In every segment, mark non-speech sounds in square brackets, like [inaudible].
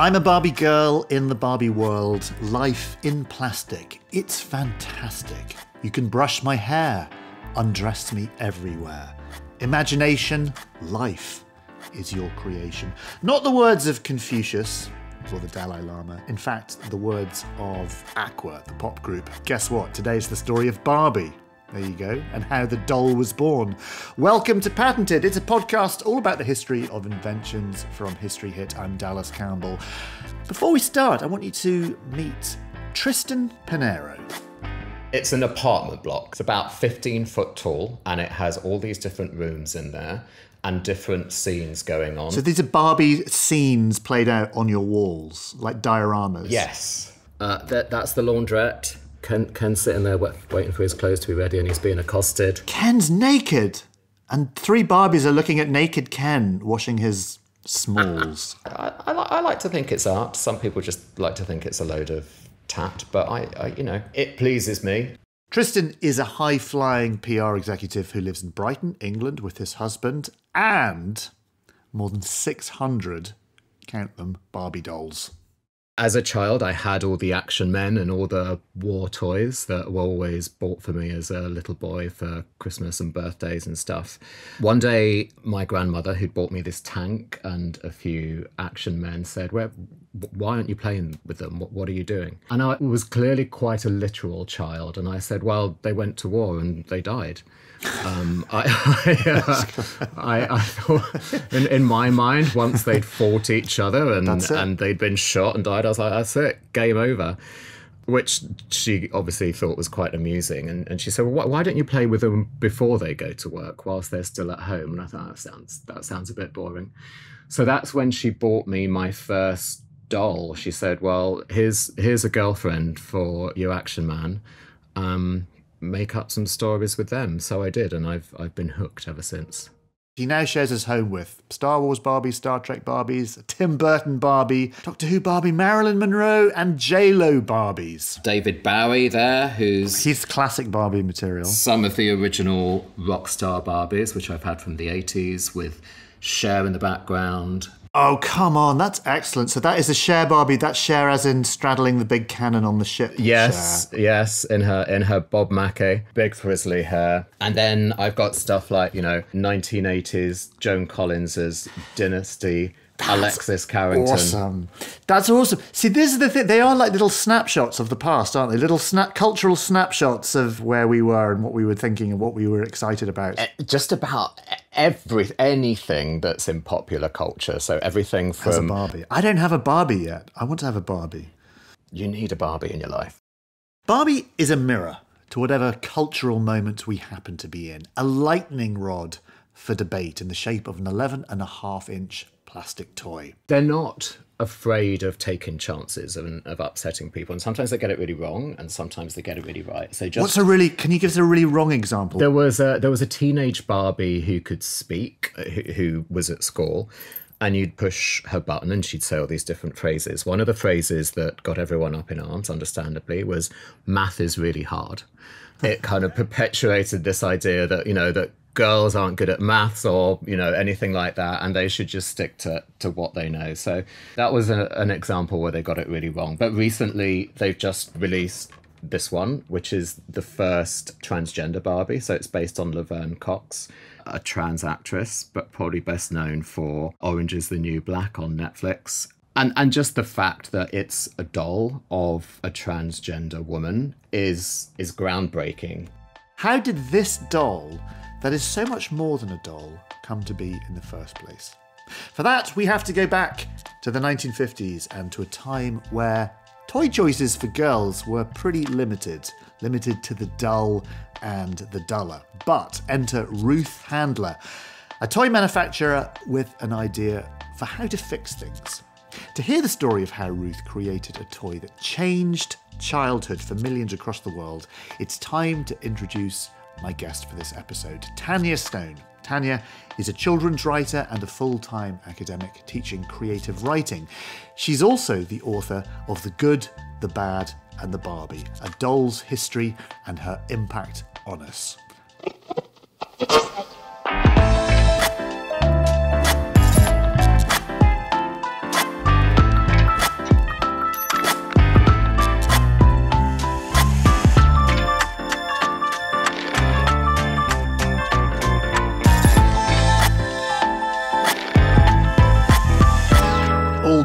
I'm a Barbie girl in the Barbie world. Life in plastic. It's fantastic. You can brush my hair, undress me everywhere. Imagination, life is your creation. Not the words of Confucius or the Dalai Lama. In fact, the words of Aqua, the pop group. Guess what? Today's the story of Barbie. There you go, and how the doll was born. Welcome to Patented. It's a podcast all about the history of inventions from History Hit. I'm Dallas Campbell. Before we start, I want you to meet Tristan Piñeiro. It's an apartment block. It's about 15 foot tall and it has all these different rooms in there and different scenes going on. So these are Barbie scenes played out on your walls, like dioramas. yes. Uh, that, that's the laundrette. Ken, Ken's sitting there waiting for his clothes to be ready and he's being accosted. Ken's naked, and three Barbies are looking at naked Ken washing his smalls. I, I, I like to think it's art. Some people just like to think it's a load of tat, but I, I you know, it pleases me. Tristan is a high flying PR executive who lives in Brighton, England, with his husband and more than 600, count them, Barbie dolls. As a child, I had all the action men and all the war toys that were always bought for me as a little boy for Christmas and birthdays and stuff. One day, my grandmother, who'd bought me this tank and a few action men, said, Where, Why aren't you playing with them? What, what are you doing? And I was clearly quite a literal child. And I said, Well, they went to war and they died. Um, I, I, [laughs] uh, I, I thought, in, in my mind, once they'd fought each other and and they'd been shot and died, I was like, that's it, game over. Which she obviously thought was quite amusing, and, and she said, well, why, why don't you play with them before they go to work, whilst they're still at home? And I thought that sounds that sounds a bit boring. So that's when she bought me my first doll. She said, "Well, here's here's a girlfriend for your action man. Um, make up some stories with them." So I did, and I've I've been hooked ever since. He now shares his home with Star Wars Barbies, Star Trek Barbies, Tim Burton Barbie, Doctor Who Barbie, Marilyn Monroe, and J-Lo Barbies. David Bowie there, who's He's classic Barbie material. some of the original rock star Barbies, which I've had from the 80s, with Cher in the background. Oh, come on, that's excellent. So that is a Cher Barbie. That's Cher as in straddling the big cannon on the ship. Yes, yes, in her in her Bob Mackie, big frizzly hair. And then I've got stuff like, you know, 1980s Joan Collins's Dynasty, Alexis Carrington. Awesome. That's awesome. See, this is the thing. They are like little snapshots of the past, aren't they? Little snap cultural snapshots of where we were and what we were thinking and what we were excited about. Eh, just about every anything that's in popular culture. So everything As a Barbie. I don't have a Barbie yet. I want to have a Barbie. you need a Barbie in your life. Barbie is a mirror to whatever cultural moment we happen to be in, a lightning rod for debate in the shape of an 11 and a half inch plastic toy. they're not afraid of taking chances and of upsetting people and sometimes they get it really wrong and sometimes they get it really right so just What's a really, can you give us a really wrong example? there was a there was a teenage barbie who could speak uh, who, who was at school and you'd push her button and she'd say all these different phrases one of the phrases that got everyone up in arms understandably was math is really hard it kind of perpetuated this idea that you know that girls aren't good at maths or you know anything like that and they should just stick to to what they know. So that was a, an example where they got it really wrong. But recently they've just released this one which is the first transgender barbie. So it's based on laverne cox a trans actress but probably best known for orange is the new black on netflix. And and just the fact that it's a doll of a transgender woman is is groundbreaking. How did this doll, that is so much more than a doll, come to be in the first place? For that, we have to go back to the 1950s and to a time where toy choices for girls were pretty limited, limited to the dull and the duller. But enter Ruth Handler, a toy manufacturer with an idea for how to fix things. To hear the story of how Ruth created a toy that changed childhood for millions across the world, it's time to introduce my guest for this episode, Tanya Stone. Tanya is a children's writer and a full time academic teaching creative writing. She's also the author of The Good, the Bad, and the Barbie, a doll's history and her impact on us.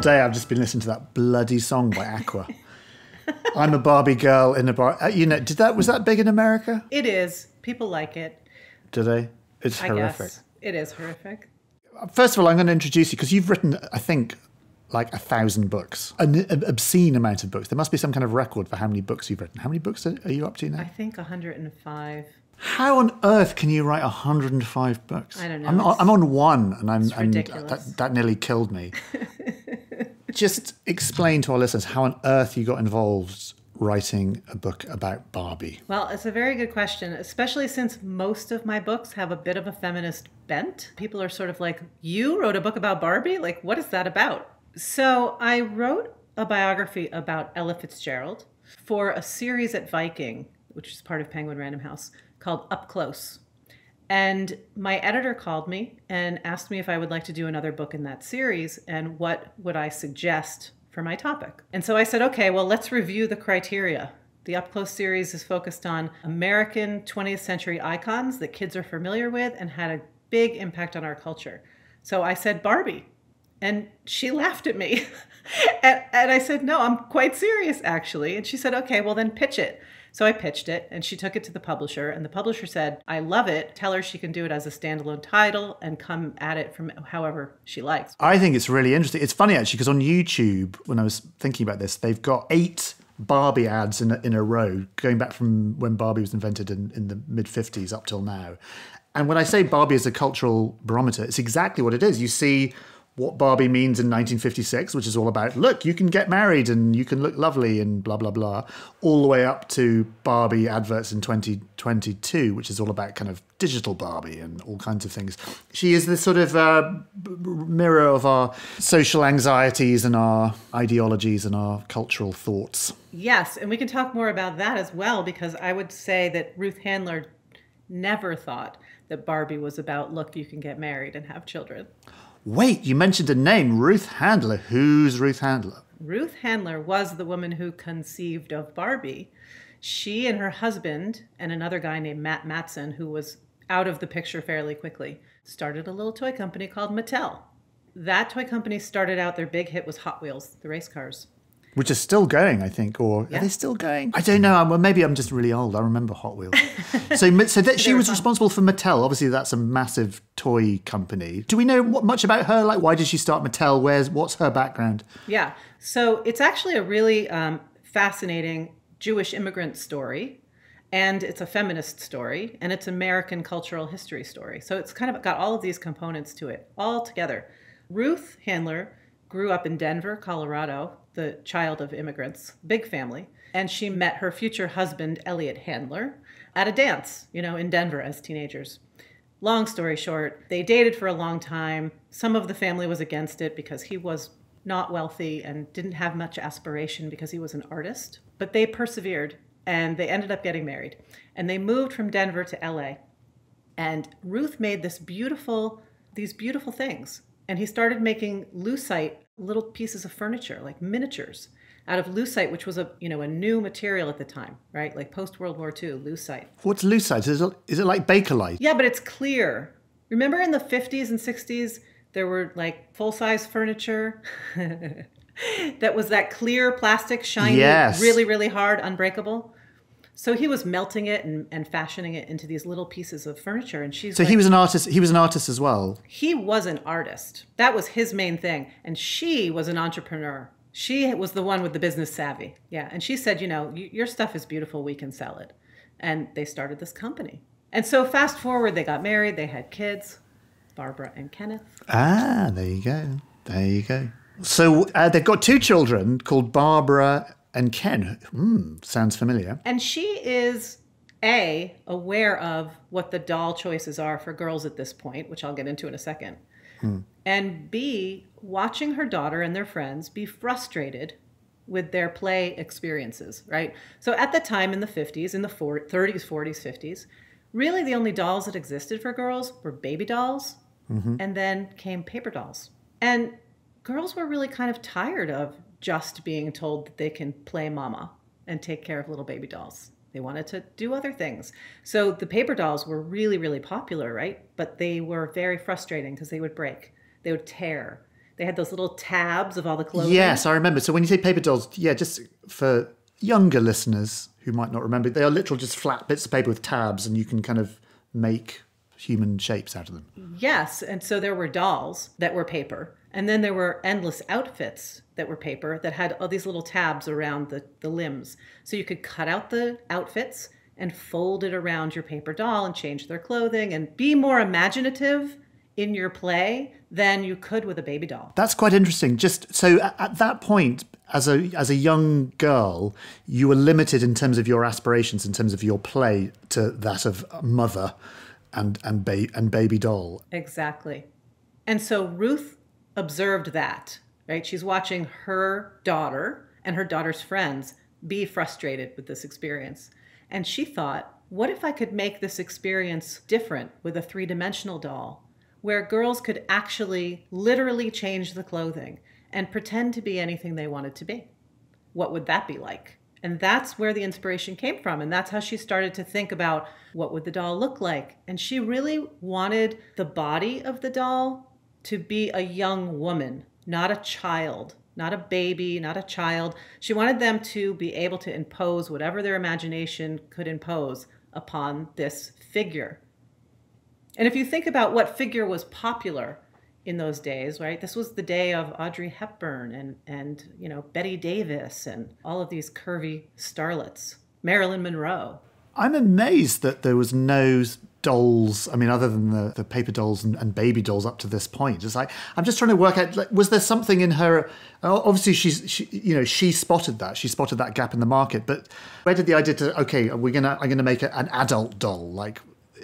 Day I've just been listening to that bloody song by Aqua. I'm a Barbie girl in a bar. Uh, you know, did that was that big in America? It is. People like it. Do they? It's I horrific. guess it is horrific. First of all, I'm going to introduce you because you've written, I think, like a thousand books, an obscene amount of books. There must be some kind of record for how many books you've written. How many books are are you up to now? I think 105. How on earth can you write 105 books? I don't know. I'm, on- I'm on one, and I'm that, that nearly killed me. [laughs] Just explain to our listeners how on earth you got involved writing a book about Barbie. Well, it's a very good question, especially since most of my books have a bit of a feminist bent. People are sort of like, You wrote a book about Barbie? Like, what is that about? So I wrote a biography about Ella Fitzgerald for a series at Viking, which is part of Penguin Random House, called Up Close. And my editor called me and asked me if I would like to do another book in that series and what would I suggest for my topic. And so I said, okay, well, let's review the criteria. The Up Close series is focused on American 20th century icons that kids are familiar with and had a big impact on our culture. So I said, Barbie. And she [laughs] laughed at me. [laughs] and, and I said, no, I'm quite serious, actually. And she said, okay, well, then pitch it. So I pitched it and she took it to the publisher. And the publisher said, I love it. Tell her she can do it as a standalone title and come at it from however she likes. I think it's really interesting. It's funny actually because on YouTube, when I was thinking about this, they've got eight Barbie ads in a, in a row going back from when Barbie was invented in, in the mid 50s up till now. And when I say Barbie is a cultural barometer, it's exactly what it is. You see what Barbie means in 1956, which is all about look, you can get married and you can look lovely and blah, blah, blah, all the way up to Barbie adverts in 2022, which is all about kind of digital Barbie and all kinds of things. She is the sort of uh, mirror of our social anxieties and our ideologies and our cultural thoughts. Yes, and we can talk more about that as well because I would say that Ruth Handler never thought that Barbie was about look, you can get married and have children. Wait, you mentioned a name, Ruth Handler. Who's Ruth Handler? Ruth Handler was the woman who conceived of Barbie. She and her husband and another guy named Matt Matson, who was out of the picture fairly quickly, started a little toy company called Mattel. That toy company started out, their big hit was Hot Wheels, the race cars. Which is still going, I think, or Yeah. are they still going? I don't know. Well, maybe I'm just really old. I remember Hot Wheels. [laughs] so, so that she was fun. responsible for Mattel. Obviously, that's a massive toy company. Do we know what, much about her? Like, why did she start Mattel? Where's what's her background? Yeah. So it's actually a really um, fascinating Jewish immigrant story. And it's a feminist story, and it's American cultural history story. So it's kind of got all of these components to it all together. Ruth Handler grew up in Denver, Colorado, the child of immigrants, big family, and she met her future husband, Elliot Handler, at a dance, you know, in Denver as teenagers. Long story short, they dated for a long time. Some of the family was against it because he was not wealthy and didn't have much aspiration because he was an artist. But they persevered and they ended up getting married. And they moved from Denver to LA. And Ruth made this beautiful, these beautiful things. And he started making lucite little pieces of furniture, like miniatures, out of lucite, which was a you know a new material at the time, right? Like post World War II, lucite. What's lucite? Is it, is it like Bakelite? Yeah, but it's clear. Remember in the 50s and 60s, there were like full size furniture [laughs] that was that clear plastic, shiny, Yes. really, really hard, unbreakable. So he was melting it and, and fashioning it into these little pieces of furniture. And she's So like, he was an artist. He was an artist as well. he was an artist. That was his main thing. And she was an entrepreneur. She was the one with the business savvy. Yeah. And she said, you know, your stuff is beautiful. We can sell it. And they started this company. And so fast forward, they got married, they had kids, Barbara and Kenneth. Ah, there you go. There you go. So uh, they've got two children called Barbara and Ken. Hmm, sounds familiar. And she is A, aware of what the doll choices are for girls at this point, which I'll get into in a second. And B, watching her daughter and their friends be frustrated with their play experiences, right? So at the time in the 50s, in the 40, 30s, 40s, 50s, really the only dolls that existed for girls were baby dolls, and then came paper dolls. And girls were really kind of tired of just being told that they can play mama and take care of little baby dolls. They wanted to do other things. So the paper dolls were really, really popular, right? But they were very frustrating because they would break, they would tear, They had those little tabs of all the clothing. Yes, I remember. So when you say paper dolls, yeah, just for younger listeners who might not remember, they are literal just flat bits of paper with tabs, and you can kind of make human shapes out of them. Yes, and so there were dolls that were paper, and then there were endless outfits that were paper that had all these little tabs around the, the limbs. So you could cut out the outfits and fold it around your paper doll and change their clothing and be more imaginative in your play than you could with a baby doll. That's quite interesting. Just so at, at that point, as a as a young girl, you were limited in terms of your aspirations, in terms of your play, to that of mother and and ba- and baby doll. Exactly. And so Ruth observed that, right? She's watching her daughter and her daughter's friends be frustrated with this experience. And she thought, what if I could make this experience different with a three dimensional doll? where girls could actually literally change the clothing and pretend to be anything they wanted to be. What would that be like? And that's where the inspiration came from. And that's how she started to think about what would the doll look like. And she really wanted the body of the doll to be a young woman, not a child, not a baby, not a child. She wanted them to be able to impose whatever their imagination could impose upon this figure. And if you think about what figure was popular in those days, right? This was the day of Audrey Hepburn and and you know Bette Davis and all of these curvy starlets, Marilyn Monroe. I'm amazed that there was no dolls. I mean, other than the, the paper dolls and, and baby dolls up to this point. It's like I'm just trying to work out. Like, was there something in her? Obviously, she's she, you know she spotted that. She spotted that gap in the market. But where did the idea to okay, we're gonna I'm gonna make a, an adult doll like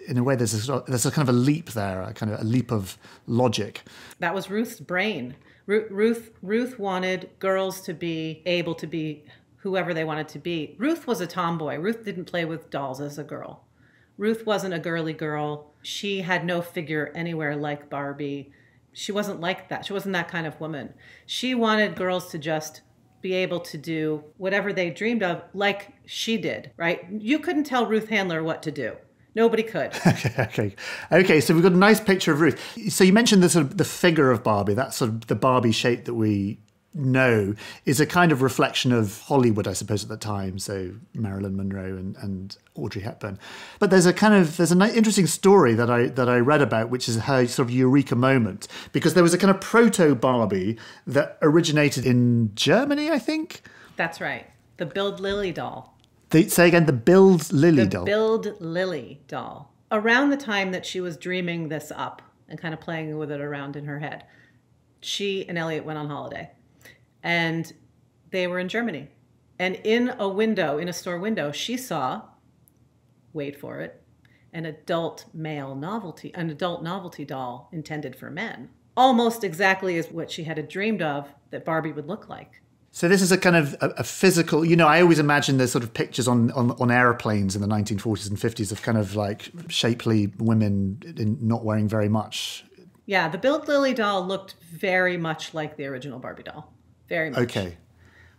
in a way, there's a, there's a kind of a leap there, a kind of a leap of logic. That was Ruth's brain. Ruth Ruth wanted girls to be able to be whoever they wanted to be. Ruth was a tomboy. Ruth didn't play with dolls as a girl. Ruth wasn't a girly girl. She had no figure anywhere like Barbie. She wasn't like that. She wasn't that kind of woman. She wanted girls to just be able to do whatever they dreamed of like she did, right? You couldn't tell Ruth Handler what to do. Nobody could. [laughs] okay, okay. So we've got a nice picture of Ruth. So you mentioned the sort of the figure of Barbie. That sort of the Barbie shape that we know is a kind of reflection of Hollywood, I suppose, at the time. So Marilyn Monroe and, and Audrey Hepburn. But there's a kind of there's an interesting story that I that I read about, which is her sort of eureka moment, because there was a kind of proto Barbie that originated in Germany, I think. That's right. The Bild Lilli doll. The, say again, the Bild Lilli the doll. Bild Lilli doll. Around the time that she was dreaming this up and kind of playing with it around in her head, she and Elliot went on holiday, and they were in Germany. And in a window, in a store window, she saw, wait for it, an adult male novelty, an adult novelty doll intended for men, almost exactly as what she had dreamed of that Barbie would look like. So this is a kind of a, a, physical, you know, I always imagine there's sort of pictures on, on, on airplanes in the 1940s and 50s of kind of like shapely women in, not wearing very much. Yeah, the Bild Lilli doll looked very much like the original Barbie doll. Very much. Okay.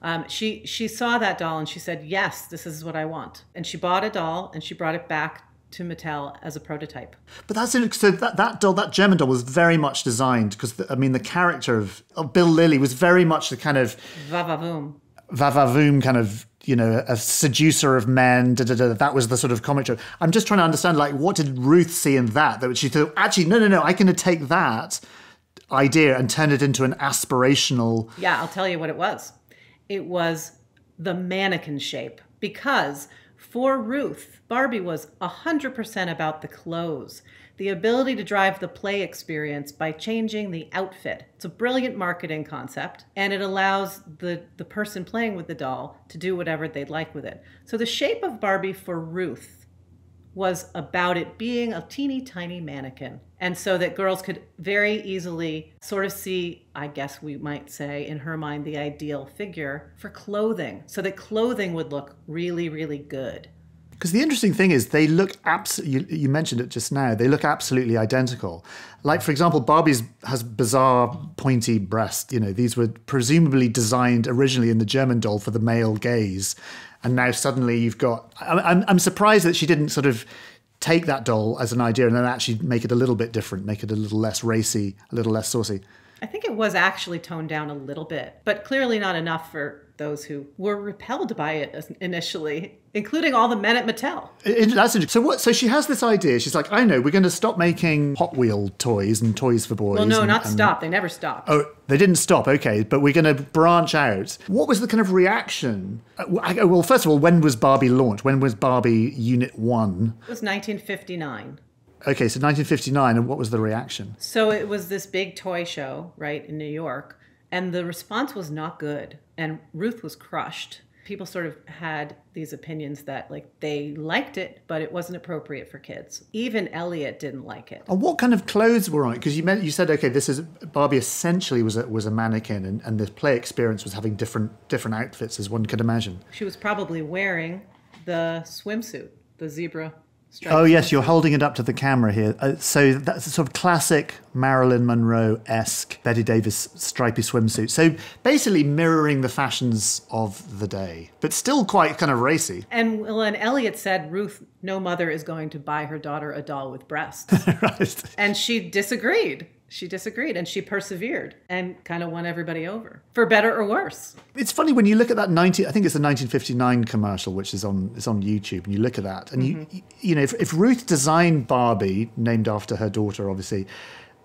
Um, she she saw that doll and she said, "Yes, this is what I want." And she bought a doll and she brought it back to Mattel as a prototype. But that's so that that doll, that German doll, was very much designed because I mean the character of, of Bild Lilli was very much the kind of vavavoom, vavavoom kind of you know a seducer of men. Da, da, da, that was the sort of comic strip. I'm just trying to understand like what did Ruth see in that that she thought actually no no no I can take that idea and turn it into an aspirational. Yeah, I'll tell you what it was. It was the mannequin shape because for Ruth, Barbie was 100% about the clothes, the ability to drive the play experience by changing the outfit. It's a brilliant marketing concept, and it allows the, the person playing with the doll to do whatever they'd like with it. So the shape of Barbie for Ruth was about it being a teeny tiny mannequin. And so that girls could very easily sort of see, I guess we might say, in her mind, the ideal figure for clothing. So that clothing would look really, really good. Because the interesting thing is, they look absolutely, you, you, mentioned it just now, they look absolutely identical. Like, for example, Barbie's has bizarre pointy breasts. You know, these were presumably designed originally in the German doll for the male gaze and now suddenly you've got. I'm, I'm surprised that she didn't sort of take that doll as an idea and then actually make it a little bit different, make it a little less racy, a little less saucy. I think it was actually toned down a little bit, but clearly not enough for those who were repelled by it initially, including all the men at Mattel. It, that's interesting. So what? So she has this idea. She's like, I know, we're going to stop making Hot Wheel toys and toys for boys. Well, no, and- not and- stop. They never stopped. Oh, they didn't stop. Okay, but we're going to branch out. What was the kind of reaction? Uh, I- Well, first of all, when was Barbie launched? When was Barbie Unit One? It was 1959. Okay, so 1959, and what was the reaction? So it was this big toy show, right, in New York, and the response was not good. And Ruth was crushed. People sort of had these opinions that, like, they liked it, but it wasn't appropriate for kids. Even Elliot didn't like it. And what kind of clothes were on it? Because you meant you said, okay, this is Barbie essentially was a, was a mannequin, and, and the play experience was having different different outfits, as one could imagine. She was probably wearing the swimsuit, the zebra. Oh yes, you're holding it up to the camera here. Uh, so that's a sort of classic Marilyn Monroe esque Bette Davis stripy swimsuit. So basically mirroring the fashions of the day, but still quite kind of racy. And when Elliot said, Ruth, no mother is going to buy her daughter a doll with breasts. [laughs] right. and she disagreed. She disagreed and she persevered and kind of won everybody over for better or worse. It's funny when you look at that 19 I think it's the 1959 commercial which is on is on YouTube and you look at that and you you know if, if Ruth designed Barbie named after her daughter obviously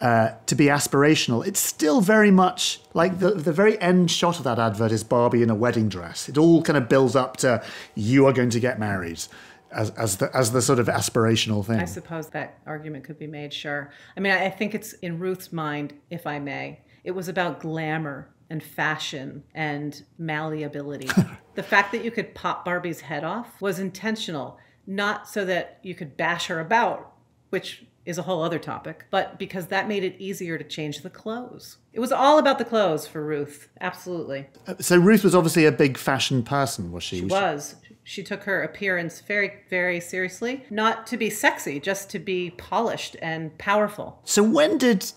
uh, to be aspirational it's still very much like the the very end shot of that advert is Barbie in a wedding dress. It all kind of builds up to you are going to get married as as the as the sort of aspirational thing I suppose that argument could be made, sure. I mean, I I think it's in Ruth's mind, if I may, it was about glamour and fashion and malleability. [laughs] the fact that you could pop Barbie's head off was intentional, not so that you could bash her about, which is a whole other topic, but because that made it easier to change the clothes. It was all about the clothes for Ruth, absolutely. Uh, so Ruth was obviously a big fashion person was she, She was. She took her appearance very, very seriously. Not to be sexy, just to be polished and powerful. So when did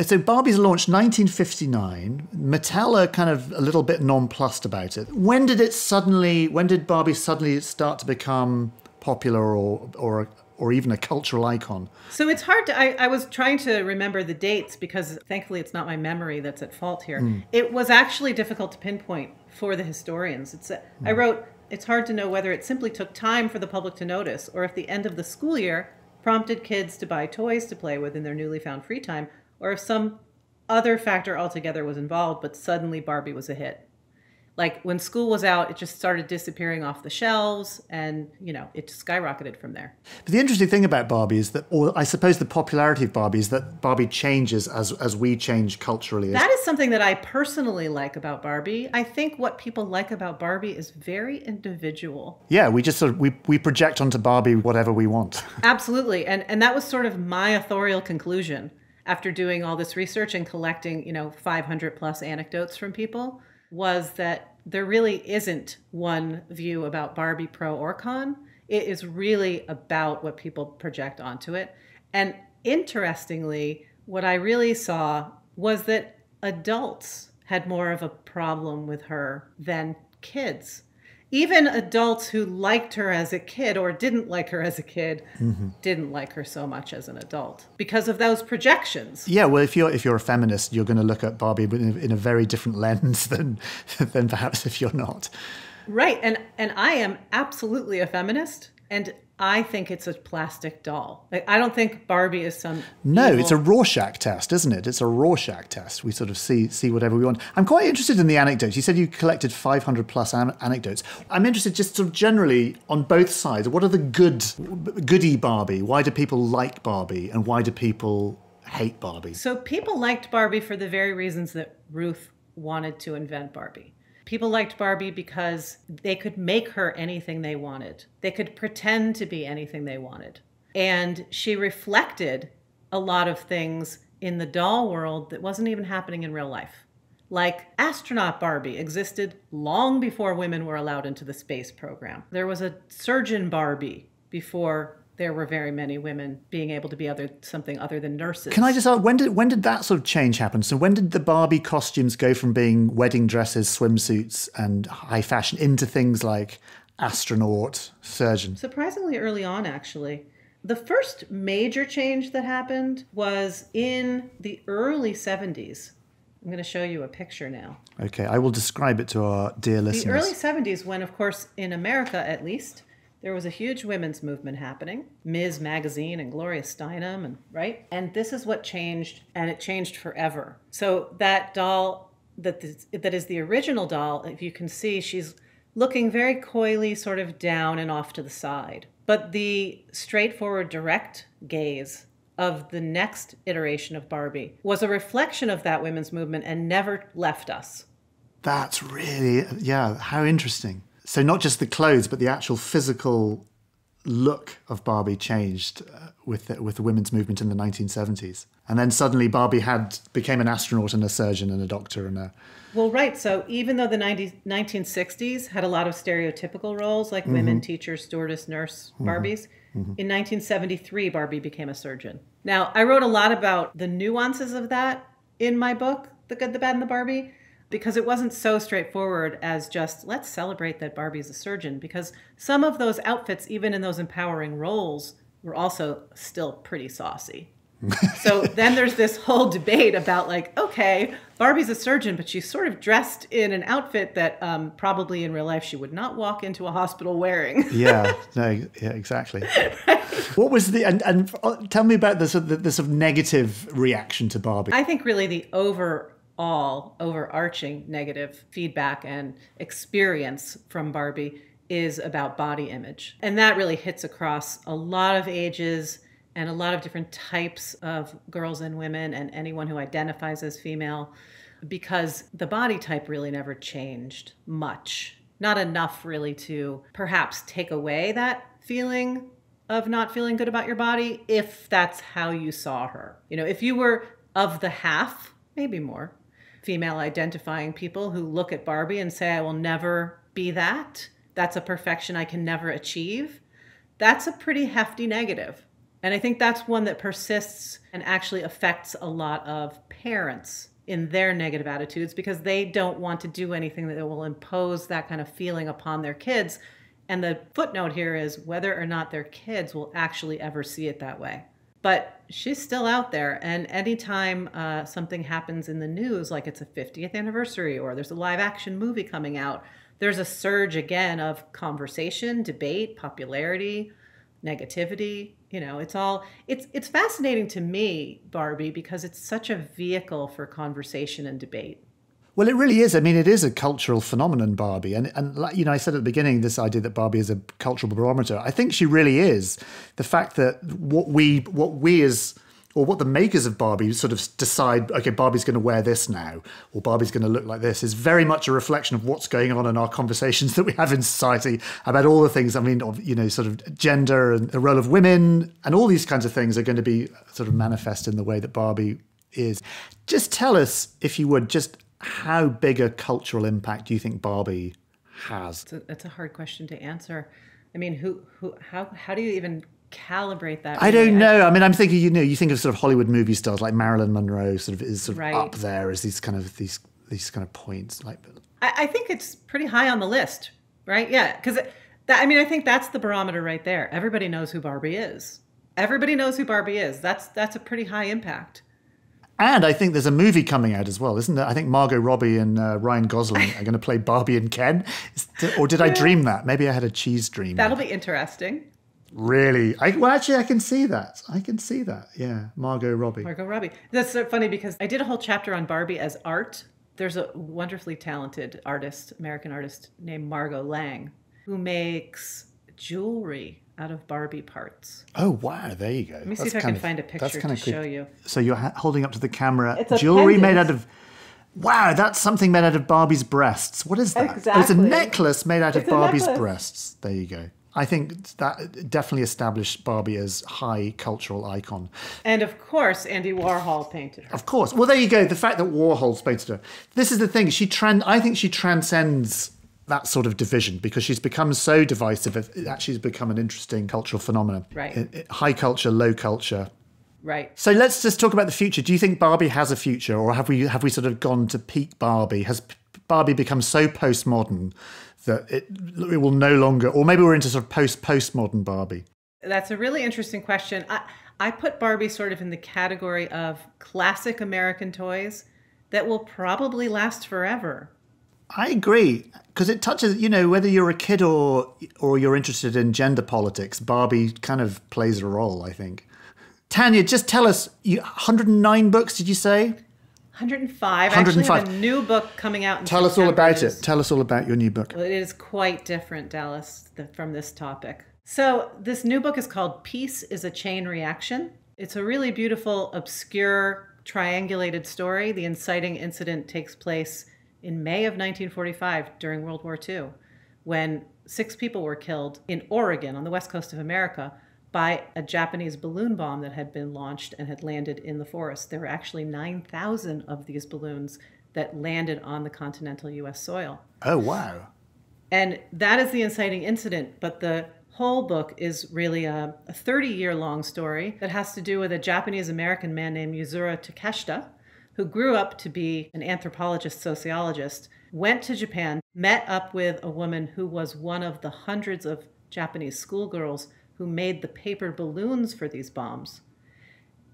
so Barbie's launched 1959. Mattel are kind of a little bit nonplussed about it. When did it suddenly? When did Barbie suddenly start to become popular or or or even a cultural icon? So it's hard to. I, I was trying to remember the dates because thankfully it's not my memory that's at fault here. Hmm. It was actually difficult to pinpoint for the historians. It's. A, I hmm. wrote. It's hard to know whether it simply took time for the public to notice, or if the end of the school year prompted kids to buy toys to play with in their newly found free time, or if some other factor altogether was involved, but suddenly Barbie was a hit. Like when school was out, it just started disappearing off the shelves, and you know, it skyrocketed from there. But the interesting thing about Barbie is that, or I suppose the popularity of Barbie is that Barbie changes as as we change culturally. That is something that I personally like about Barbie. I think what people like about Barbie is very individual. yeah, we just sort of we, we project onto Barbie whatever we want. [laughs] Absolutely. And and that was sort of my authorial conclusion after doing all this research and collecting, you know, 500 plus anecdotes from people was that there really isn't one view about Barbie pro or con. It is really about what people project onto it. And interestingly, what I really saw was that adults had more of a problem with her than kids. Even adults who liked her as a kid or didn't like her as a kid mm-hmm. didn't like her so much as an adult because of those projections. Yeah, well, if you're if you're a feminist, you're going to look at Barbie in a, in a very different lens [laughs] than than perhaps if you're not. Right. And and I am absolutely a feminist and I think it's a plastic doll. Like I don't think Barbie is some No, evil- it's a Rorschach test, isn't it? It's a Rorschach test. We sort of see see whatever we want. I'm quite interested in the anecdotes. You said you collected 500 plus an- anecdotes. I'm interested just sort of generally on both sides. What are the good goody Barbie? Why do people like Barbie, and why do people hate Barbie? So people liked Barbie for the very reasons that Ruth wanted to invent Barbie. People liked Barbie because they could make her anything they wanted. They could pretend to be anything they wanted. And she reflected a lot of things in the doll world that wasn't even happening in real life. Like astronaut Barbie existed long before women were allowed into the space program. There was a surgeon Barbie before there were very many women being able to be other something other than nurses. Can I just ask when did when did that sort of change happen? So when did the Barbie costumes go from being wedding dresses, swimsuits, and high fashion into things like astronaut, surgeon? Surprisingly early on, actually. The first major change that happened was in the early 70s I'm going to show you a picture now. Okay, I will describe it to our dear listeners. The early 70s, when, of course, in America at least, there was a huge women's movement happening. Ms. Magazine and Gloria Steinem, and right? And this is what changed, and it changed forever. So that doll that is, that is the original doll, if you can see, she's looking very coyly, sort of down and off to the side. But the straightforward, direct gaze of the next iteration of Barbie was a reflection of that women's movement and never left us. That's really, yeah, how interesting. So, not just the clothes, but the actual physical look of Barbie changed uh, with the, with the women's movement in the 1970s. And then suddenly Barbie had became an astronaut and a surgeon and a doctor and a well, right. So even though the 90, 1960s had a lot of stereotypical roles like mm-hmm. women, teacher, stewardess, nurse, mm-hmm. Barbies, mm-hmm. in 1973, Barbie became a surgeon. Now, I wrote a lot about the nuances of that in my book, The Good, the Bad, and the Barbie, because it wasn't so straightforward as just let's celebrate that Barbie's a surgeon, because some of those outfits, even in those empowering roles, were also still pretty saucy so [laughs] then there's this whole debate about like, okay, Barbie's a surgeon, but she's sort of dressed in an outfit that um, probably in real life she would not walk into a hospital wearing. [laughs] yeah, no, yeah, exactly. [laughs] right. What was the and, and uh, tell me about the of, the, the sort of negative reaction to Barbie? I think really the overall overarching negative feedback and experience from Barbie is about body image, and that really hits across a lot of ages and a lot of different types of girls and women and anyone who identifies as female because the body type really never changed much. Not enough, really, to perhaps take away that feeling of not feeling good about your body if that's how you saw her. You know, if you were of the half, maybe more, female identifying people who look at Barbie and say, I will never be that, that's a perfection I can never achieve, that's a pretty hefty negative. And I think that's one that persists and actually affects a lot of parents in their negative attitudes because they don't want to do anything that will impose that kind of feeling upon their kids. And the footnote here is whether or not their kids will actually ever see it that way. But she's still out there. And anytime uh, something happens in the news, like it's a 50th anniversary or there's a live action movie coming out, there's a surge again of conversation, debate, popularity, negativity you know it's all it's it's fascinating to me barbie because it's such a vehicle for conversation and debate well, it really is. I mean, it is a cultural phenomenon, Barbie, and and you know, I said at the beginning this idea that Barbie is a cultural barometer. I think she really is. The fact that what we what we as or what the makers of Barbie sort of decide, okay, Barbie's going to wear this now, or Barbie's going to look like this, is very much a reflection of what's going on in our conversations [laughs] that we have in society about all the things. I mean, of you know, sort of gender and the role of women, and all these kinds of things are going to be sort of manifest in the way that Barbie is. Just tell us, if you would, just how big a cultural impact do you think Barbie has? It's a, it's a hard question to answer. I mean, who, who, how, how do you even calibrate that? I don't know. I mean, I'm thinking, you know, you think of sort of Hollywood movie stars like Marilyn Monroe, sort of is sort of right. up there as these kind of these these kind of points. Like, I, I think it's pretty high on the list, right? Yeah, because that. I mean, I think that's the barometer right there. Everybody knows who Barbie is. Everybody knows who Barbie is. That's that's a pretty high impact. And I think there's a movie coming out as well, isn't there? I think Margot Robbie and uh, Ryan Gosling are going to play Barbie and Ken. Or did I dream that? Maybe I had a cheese dream. That'll be interesting. Really? I, well, actually, I can see that. I can see that. Yeah, Margot Robbie. Margot Robbie. That's so funny because I did a whole chapter on Barbie as art. There's a wonderfully talented artist, American artist named Margaux Lange, who makes jewelry out of Barbie parts. Oh wow! There you go. Let me see if I can of, find a picture to show you. So you're ha- holding up to the camera jewelry made out of. Wow, that's something made out of Barbie's breasts. What is that? Exactly. Oh, it's a necklace made out it's of Barbie's breasts. There you go. I think that definitely established Barbie as high cultural icon. And of course, Andy Warhol painted her. Of course. Well, there you go. The fact that Warhol's painted her. This is the thing. She trans. I think she transcends that sort of division because she's become so divisive. It actually has become an interesting cultural phenomenon. Right. It, it, high culture, low culture. Right. So let's just talk about the future. Do you think Barbie has a future, or have we have we sort of gone to peak Barbie? Has Barbie become so postmodern that it, it will no longer, or maybe we're into sort of post postmodern Barbie? That's a really interesting question. I, I put Barbie sort of in the category of classic American toys that will probably last forever. I agree because it touches, you know, whether you're a kid or or you're interested in gender politics, Barbie kind of plays a role, I think. Tanya, just tell us, you, 109 books, did you say? 105. I actually have a new book coming out. Tell us all about it. Tell us all about your new book. Well, it is quite different, Dallas, from this topic. So, this new book is called Peace is a Chain Reaction. It's a really beautiful, obscure, triangulated story. The inciting incident takes place in May of 1945 during World War II when six people were killed in Oregon on the west coast of America by a Japanese balloon bomb that had been launched and had landed in the forest. There were actually 9,000 of these balloons that landed on the continental US soil. Oh, wow. And that is the inciting incident, but the whole book is really a 30 year long story that has to do with a Japanese American man named Yuzuru Takeshita, who grew up to be an anthropologist sociologist, went to Japan, met up with a woman who was one of the hundreds of Japanese schoolgirls who made the paper balloons for these bombs.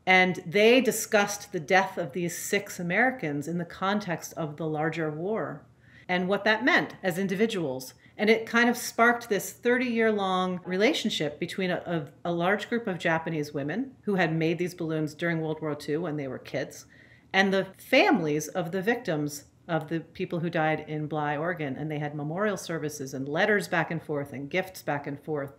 And they discussed the death of these six Americans in the context of the larger war and what that meant as individuals. And it kind of sparked this 30 year long relationship between a, a, a, large group of Japanese women who had made these balloons during World War II when they were kids and the families of the victims of the people who died in Bly, Oregon. And they had memorial services and letters back and forth and gifts back and forth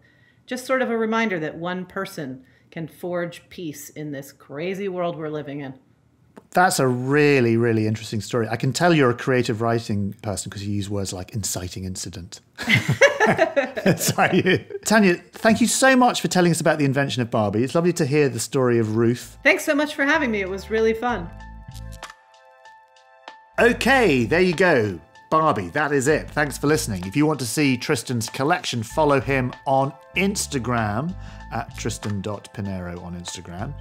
just sort of a reminder that one person can forge peace in this crazy world we're living in. That's a really, really interesting story. I can tell you're a creative writing person because you use words like inciting incident. [laughs] [laughs] Sorry. Tanya, thank you so much for telling us about the invention of Barbie. It's lovely to hear the story of Ruth. Thanks so much for having me. It was really fun. Okay, there you go. Barbie, that is it. Thanks for listening. If you want to see Tristan's collection, follow him on Instagram at tristan.pinero on Instagram.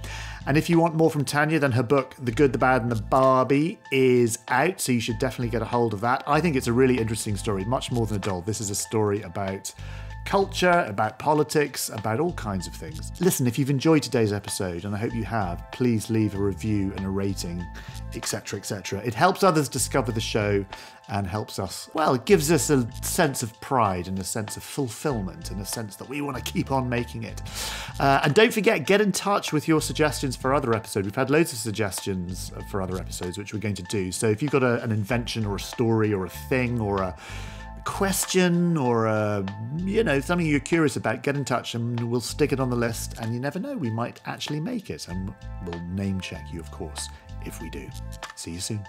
And if you want more from Tanya, then her book, The Good, the Bad, and the Barbie, is out. So you should definitely get a hold of that. I think it's a really interesting story, much more than a doll. This is a story about culture, about politics, about all kinds of things. Listen, if you've enjoyed today's episode, and I hope you have, please leave a review and a rating, etc., etc. It helps others discover the show and helps us, well, it gives us a sense of pride and a sense of fulfillment and a sense that we want to keep on making it. Uh, and don't forget, get in touch with your suggestions for other episodes. We've had loads of suggestions for other episodes, which we're going to do. So if you've got a, an invention or a story or a thing or a question or a, you know something you're curious about, get in touch and we'll stick it on the list. And you never know, we might actually make it, and we'll name check you, of course, if we do. See you soon.